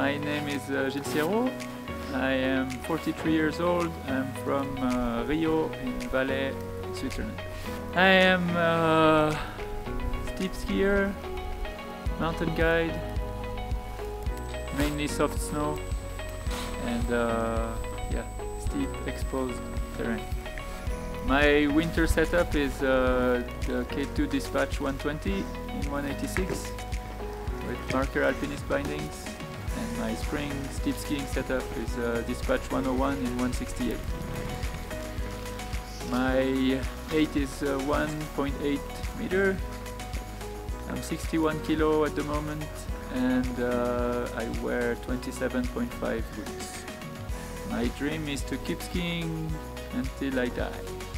my name is uh, Gilles Sierro. I am 43 years old. I'm from uh, Rio in Valais, Switzerland. I am a steep skier, mountain guide, mainly soft snow, and uh, yeah, steep exposed terrain. My winter setup is uh, the K2 Dispatch 120 in 186 with marker alpinist bindings and my spring steep skiing setup is uh, Dispatch 101 in 168. My height is uh, 1.8 meter. I'm 61 kilo at the moment and uh, I wear 27.5 boots. My dream is to keep skiing until I die.